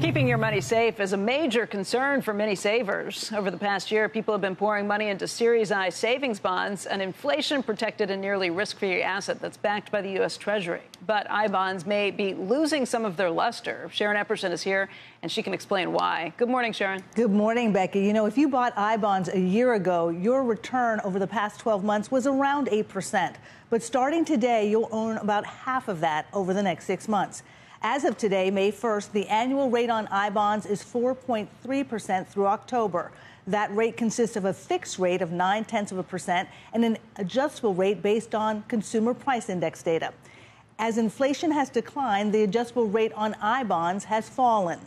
Keeping your money safe is a major concern for many savers. Over the past year, people have been pouring money into Series I savings bonds, an inflation protected and nearly risk free asset that's backed by the U.S. Treasury. But I bonds may be losing some of their luster. Sharon Epperson is here, and she can explain why. Good morning, Sharon. Good morning, Becky. You know, if you bought I bonds a year ago, your return over the past 12 months was around 8%. But starting today, you'll own about half of that over the next six months. As of today, May 1st, the annual rate on I bonds is 4.3% through October. That rate consists of a fixed rate of 9 tenths of a percent and an adjustable rate based on consumer price index data. As inflation has declined, the adjustable rate on I bonds has fallen.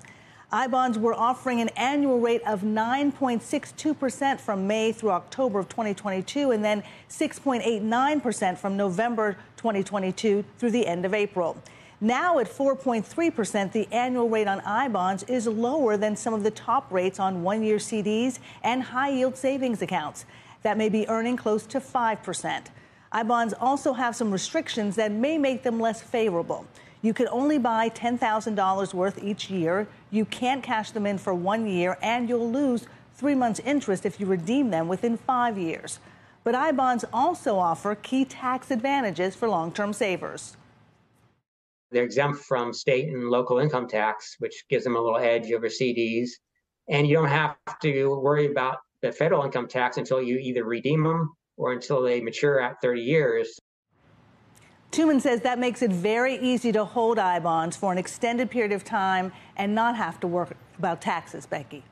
I bonds were offering an annual rate of 9.62% from May through October of 2022 and then 6.89% from November 2022 through the end of April. Now at 4.3%, the annual rate on I bonds is lower than some of the top rates on one year CDs and high yield savings accounts that may be earning close to 5%. I bonds also have some restrictions that may make them less favorable. You can only buy $10,000 worth each year. You can't cash them in for one year, and you'll lose three months' interest if you redeem them within five years. But I bonds also offer key tax advantages for long term savers. They're exempt from state and local income tax, which gives them a little edge over CDs. And you don't have to worry about the federal income tax until you either redeem them or until they mature at 30 years. Tumin says that makes it very easy to hold I bonds for an extended period of time and not have to worry about taxes, Becky.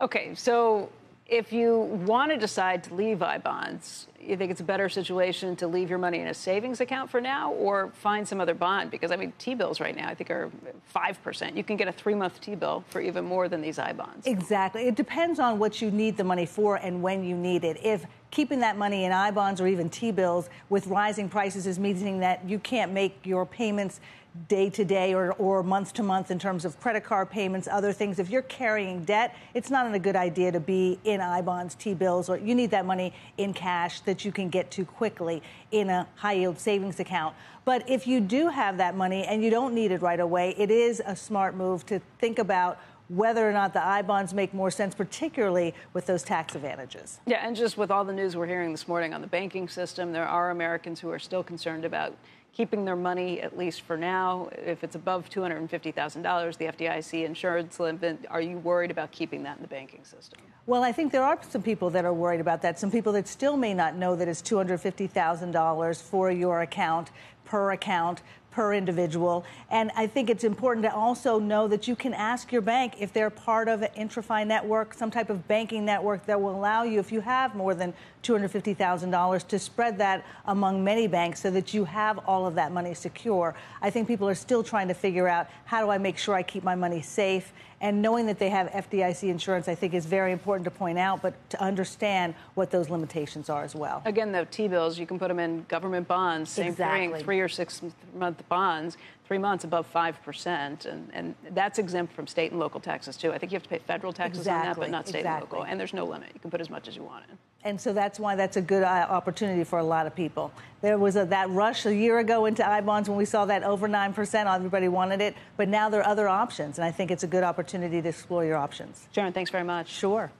Okay, so if you want to decide to leave I bonds, you think it's a better situation to leave your money in a savings account for now or find some other bond? Because, I mean, T bills right now, I think, are 5%. You can get a three month T bill for even more than these I bonds. Exactly. It depends on what you need the money for and when you need it. If keeping that money in I bonds or even T bills with rising prices is meaning that you can't make your payments day to day or, or month to month in terms of credit card payments, other things. If you're carrying debt, it's not a good idea to be in I bonds, T bills, or you need that money in cash that you can get to quickly in a high yield savings account. But if you do have that money and you don't need it right away, it is a smart move to think about whether or not the I bonds make more sense, particularly with those tax advantages. Yeah, and just with all the news we're hearing this morning on the banking system, there are Americans who are still concerned about keeping their money, at least for now. If it's above $250,000, the FDIC insurance limit, are you worried about keeping that in the banking system? Well, I think there are some people that are worried about that. Some people that still may not know that it's $250,000 for your account, per account, per individual. And I think it's important to also know that you can ask your bank if they're part of an IntraFi network, some type of banking network that will allow you, if you have more than $250,000, to spread that among many banks so that you have all of that money secure. I think people are still trying to figure out how do I make sure I keep my money safe and knowing that they have FDIC insurance, I think, is very important to point out, but to understand what those limitations are as well. Again, though, T bills, you can put them in government bonds, same exactly. thing, three or six month bonds, three months above 5%. And, and that's exempt from state and local taxes, too. I think you have to pay federal taxes exactly. on that, but not state exactly. and local. And there's no limit. You can put as much as you want in. And so that's why that's a good uh, opportunity for a lot of people. There was a, that rush a year ago into I bonds when we saw that over 9%. Everybody wanted it. But now there are other options. And I think it's a good opportunity to explore your options. Sharon, thanks very much. Sure.